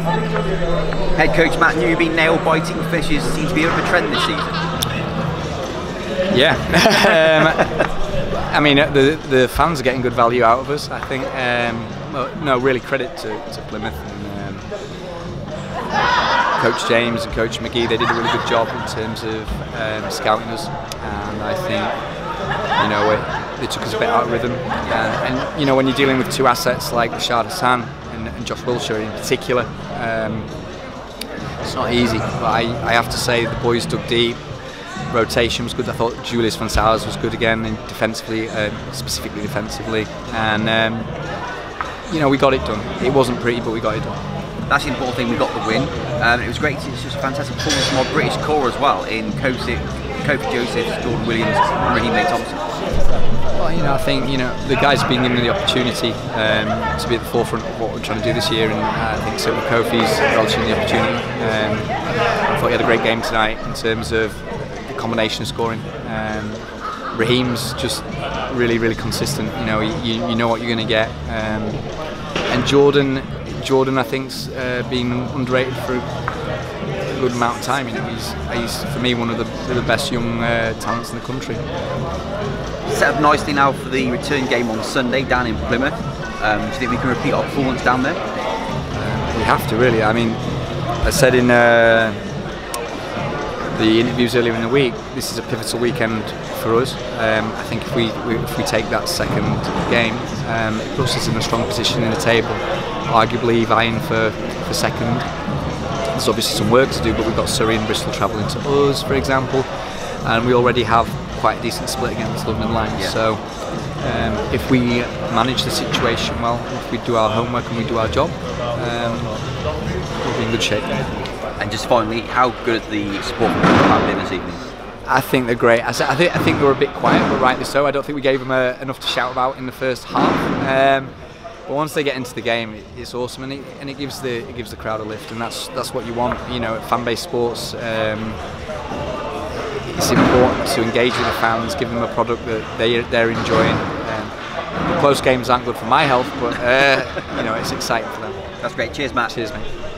Head coach Matt Newby, nail biting fishes seems to be a bit of a trend this season. Yeah. um, I mean, uh, the the fans are getting good value out of us. I think. Um, no, really credit to, to Plymouth and um, Coach James and Coach McGee. They did a really good job in terms of um, scouting us, and I think you know it, they took us a bit out of rhythm. And, and you know when you're dealing with two assets like Rashad Hassan and, and Josh Wilshire in particular. Um, it's not easy, but I, I have to say the boys dug deep rotation was good. I thought Julius Van Sauers was good again, and defensively, uh, specifically defensively, and um, you know we got it done. It wasn't pretty, but we got it done. That's the important thing. We got the win. Um, it was great. It's just a fantastic performance from our British core as well in Kofi, Kofi Joseph, Jordan Williams, and Raheem May Thompson. Well, you know, I think you know the guys being given the opportunity um, to be at the forefront of what we're trying to do this year, and I think certainly Kofi's relishing the opportunity. Um, I thought he had a great game tonight in terms of the combination of scoring. Um, Raheem's just really, really consistent. You know, you, you know what you're going to get. Um, and Jordan, Jordan, I think's uh, been underrated for good amount of time. He's, he's for me one of the, the best young uh, talents in the country. Set up nicely now for the return game on Sunday down in Plymouth. Um, do you think we can repeat our performance down there? Uh, we have to really. I mean, I said in uh, the interviews earlier in the week, this is a pivotal weekend for us. Um, I think if we, we, if we take that second game, um, it puts us in a strong position in the table, arguably vying for, for second. There's obviously some work to do, but we've got Surrey and Bristol travelling to us, for example, and we already have quite a decent split against London Lions. Yeah. So um, if we manage the situation well, if we do our homework and we do our job, um, we'll be in good shape. And just finally, how good the support from have been this evening? I think they're great. I, think I think they were a bit quiet, but rightly so. I don't think we gave them uh, enough to shout about in the first half. Um, but once they get into the game, it's awesome, and it, and it gives the it gives the crowd a lift, and that's that's what you want. You know, at fan-based sports, um, it's important to engage with the fans, give them a product that they they're enjoying. Um, close games aren't good for my health, but uh, you know, it's exciting for them. That's great. Cheers, Matt. Cheers, mate.